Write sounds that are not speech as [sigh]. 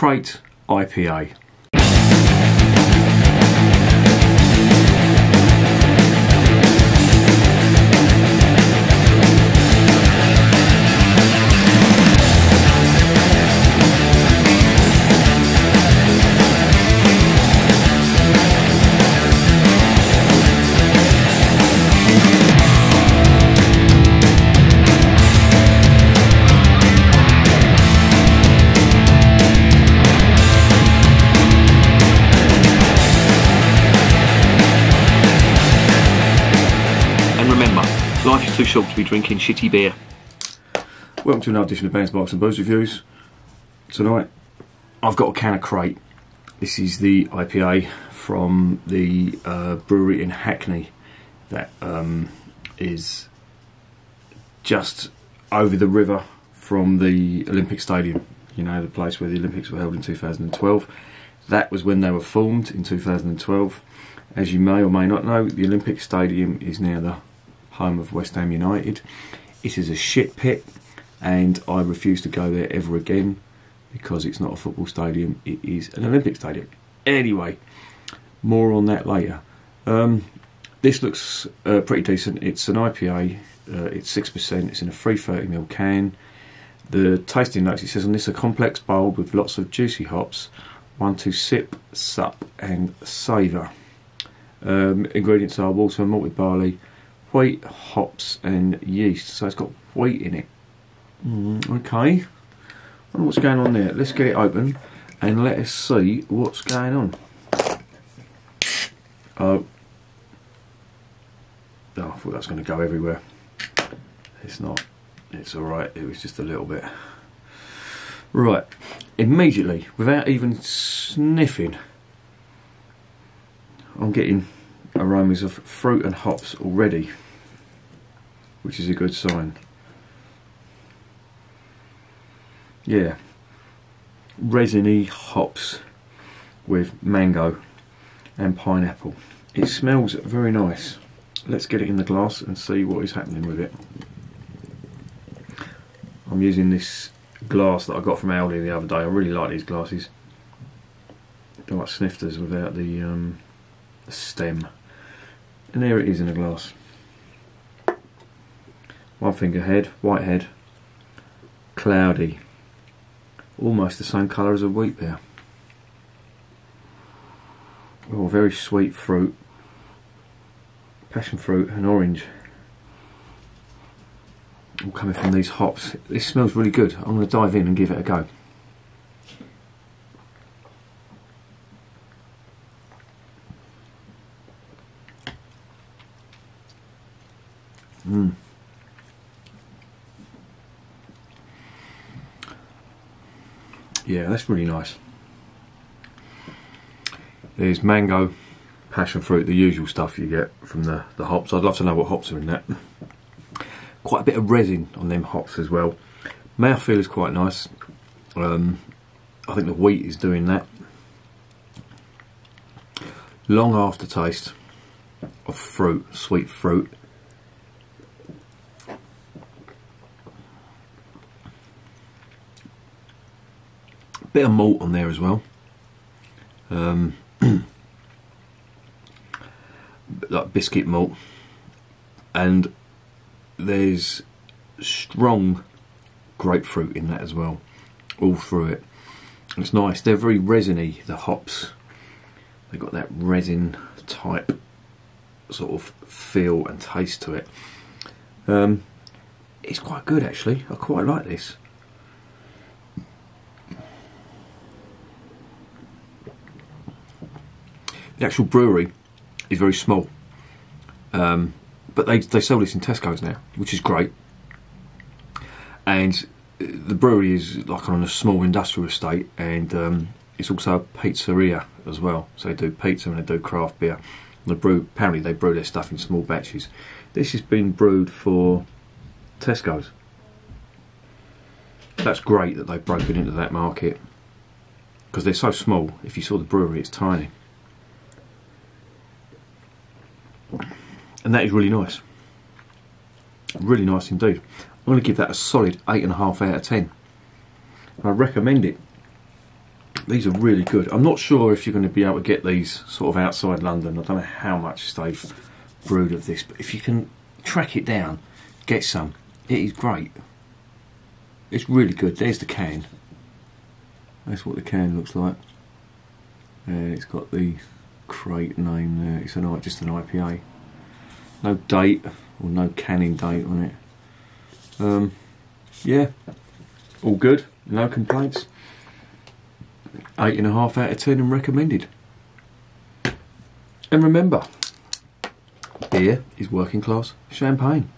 Crate IPA. Too short to be drinking shitty beer. Welcome to another edition of Bands, Bikes and Booze Reviews. Tonight, I've got a can of Crate. This is the IPA from the uh, brewery in Hackney that um, is just over the river from the Olympic Stadium. You know, the place where the Olympics were held in 2012. That was when they were formed in 2012. As you may or may not know, the Olympic Stadium is now the home of West Ham United. It is a shit pit, and I refuse to go there ever again because it's not a football stadium, it is an Olympic stadium. Anyway, more on that later. Um, this looks uh, pretty decent. It's an IPA, uh, it's 6%, it's in a 330ml can. The tasting notes it says on this a complex bowl with lots of juicy hops, one to sip, sup, and savour. Um, ingredients are water, malted barley, wheat, hops, and yeast. So it's got wheat in it. Mm, okay. wonder what's going on there. Let's get it open and let us see what's going on. Oh. Oh, I thought that was going to go everywhere. It's not. It's alright. It was just a little bit. Right. Immediately, without even sniffing, I'm getting aromas of fruit and hops already, which is a good sign. Yeah, resiny hops with mango and pineapple. It smells very nice. Let's get it in the glass and see what is happening with it. I'm using this glass that I got from Aldi the other day. I really like these glasses. They're like snifters without the, um, the stem. And there it is in a glass. One finger head, white head, cloudy, almost the same colour as a wheat beer. Oh, very sweet fruit, passion fruit and orange. All coming from these hops. This smells really good. I'm going to dive in and give it a go. Mm. Yeah, that's really nice. There's mango, passion fruit, the usual stuff you get from the, the hops. I'd love to know what hops are in that. Quite a bit of resin on them hops as well. Mouthfeel is quite nice. Um, I think the wheat is doing that. Long aftertaste of fruit, sweet fruit. Bit of malt on there as well. Um, [clears throat] like biscuit malt, and there's strong grapefruit in that as well, all through it. It's nice. They're very resiny. The hops, they've got that resin type sort of feel and taste to it. Um, it's quite good actually. I quite like this. The actual brewery is very small, um, but they they sell this in Tesco's now, which is great. And the brewery is like on a small industrial estate, and um, it's also a pizzeria as well. So they do pizza and they do craft beer. They brew apparently they brew their stuff in small batches. This has been brewed for Tesco's. That's great that they've broken into that market because they're so small. If you saw the brewery, it's tiny. And that is really nice. Really nice indeed. I'm going to give that a solid 8.5 out of 10. I recommend it. these are really good. I'm not sure if you're going to be able to get these sort of outside London. I don't know how much they've brewed of this, but if you can track it down, get some. It is great. It's really good. There's the can. That's what the can looks like. And it's got the crate name there. It's an just an IPA. No date or no canning date on it. Um, yeah, all good. No complaints. Eight and a half out of ten and recommended. And remember, beer is working class champagne.